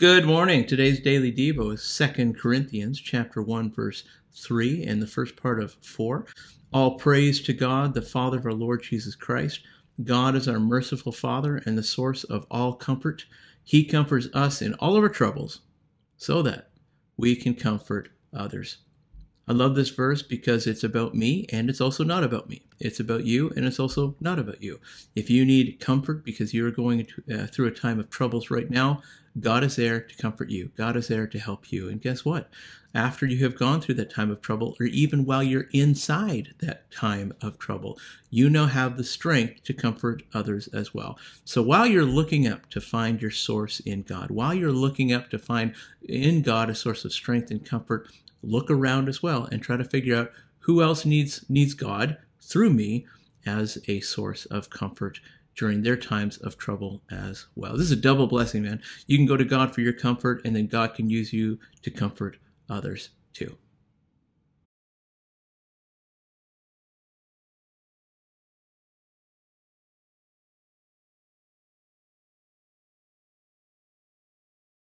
Good morning. Today's daily devo is 2 Corinthians chapter 1 verse 3 and the first part of 4. All praise to God, the Father of our Lord Jesus Christ. God is our merciful Father and the source of all comfort. He comforts us in all of our troubles so that we can comfort others. I love this verse because it's about me and it's also not about me. It's about you and it's also not about you. If you need comfort because you're going to, uh, through a time of troubles right now, God is there to comfort you. God is there to help you. And guess what? After you have gone through that time of trouble, or even while you're inside that time of trouble, you now have the strength to comfort others as well. So while you're looking up to find your source in God, while you're looking up to find in God a source of strength and comfort, look around as well and try to figure out who else needs needs God through me as a source of comfort during their times of trouble as well. This is a double blessing, man. You can go to God for your comfort, and then God can use you to comfort others too.